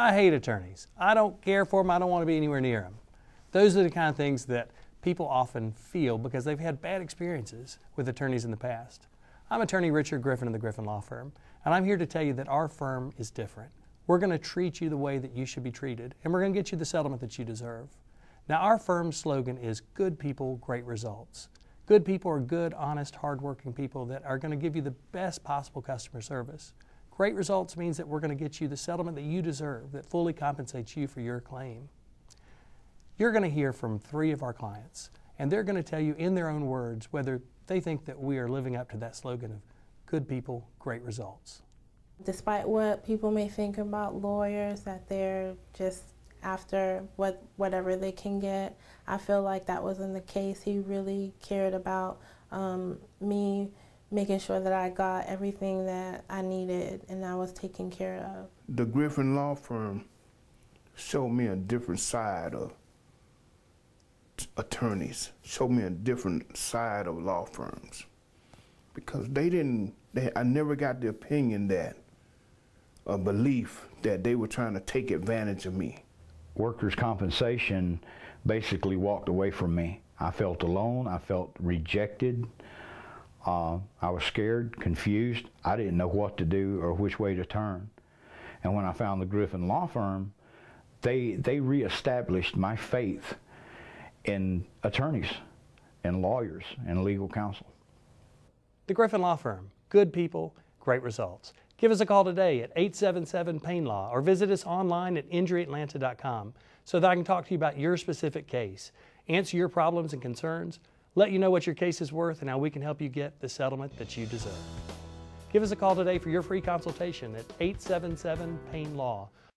I hate attorneys. I don't care for them. I don't want to be anywhere near them. Those are the kind of things that people often feel because they've had bad experiences with attorneys in the past. I'm attorney Richard Griffin of the Griffin Law Firm, and I'm here to tell you that our firm is different. We're going to treat you the way that you should be treated, and we're going to get you the settlement that you deserve. Now, our firm's slogan is Good People, Great Results. Good people are good, honest, hardworking people that are going to give you the best possible customer service. Great results means that we're going to get you the settlement that you deserve that fully compensates you for your claim. You're going to hear from three of our clients, and they're going to tell you in their own words whether they think that we are living up to that slogan of good people, great results. Despite what people may think about lawyers, that they're just after what whatever they can get, I feel like that wasn't the case. He really cared about um, me making sure that I got everything that I needed and I was taken care of. The Griffin Law Firm showed me a different side of attorneys, showed me a different side of law firms. Because they didn't, they, I never got the opinion that, a belief that they were trying to take advantage of me. Workers' compensation basically walked away from me. I felt alone, I felt rejected, uh, I was scared, confused. I didn't know what to do or which way to turn. And when I found the Griffin Law Firm, they, they reestablished my faith in attorneys and lawyers and legal counsel. The Griffin Law Firm, good people, great results. Give us a call today at 877 Pain Law or visit us online at injuryatlanta.com so that I can talk to you about your specific case, answer your problems and concerns, let you know what your case is worth, and how we can help you get the settlement that you deserve. Give us a call today for your free consultation at 877 Pain Law